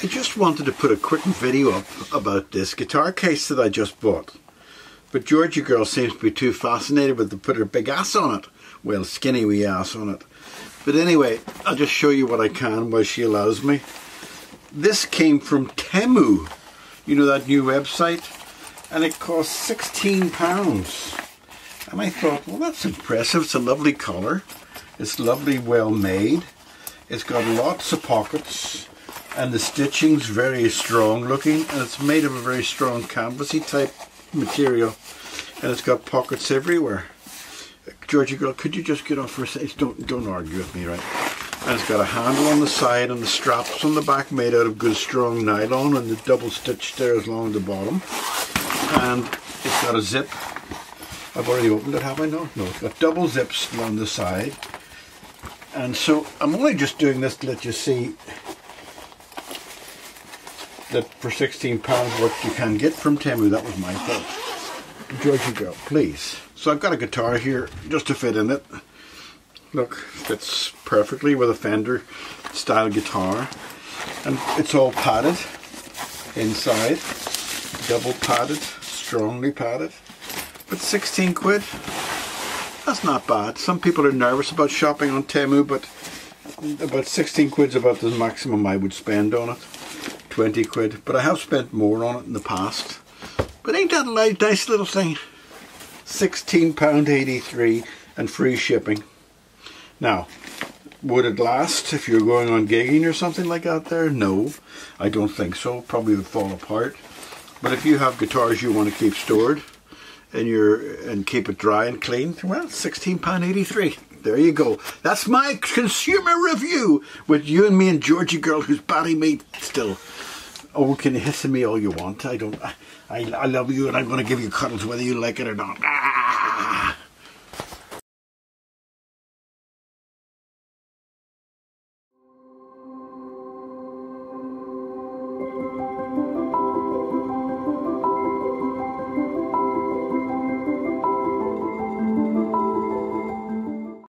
I just wanted to put a quick video up about this guitar case that I just bought. But Georgie girl seems to be too fascinated with to put her big ass on it. Well, skinny wee ass on it. But anyway, I'll just show you what I can while she allows me. This came from Temu. You know that new website? And it cost 16 pounds. And I thought, well, that's impressive. It's a lovely colour. It's lovely, well made. It's got lots of pockets and the stitching's very strong looking and it's made of a very strong canvasy type material and it's got pockets everywhere. Georgie girl, could you just get off for a second? Don't, don't argue with me, right? And it's got a handle on the side and the straps on the back made out of good strong nylon and the double stitched there along the bottom. And it's got a zip. I've already opened it, have I? No, no. It's got double zips along the side. And so I'm only just doing this to let you see that for 16 pounds what you can get from Temu. That was my fault. Georgie girl, please. So I've got a guitar here just to fit in it. Look, fits perfectly with a Fender style guitar. And it's all padded inside. Double padded, strongly padded. But 16 quid, that's not bad. Some people are nervous about shopping on Temu, but about 16 quid's about the maximum I would spend on it. 20 quid, but I have spent more on it in the past. But ain't that a nice little thing? £16.83 and free shipping. Now, would it last if you're going on gigging or something like that there? No, I don't think so. Probably would fall apart. But if you have guitars you want to keep stored and you're and keep it dry and clean, well, £16.83 there you go. That's my consumer review with you and me and Georgie girl who's batty me still. Oh, can you hiss me all you want. I don't. I, I love you and I'm going to give you cuddles whether you like it or not. Ah!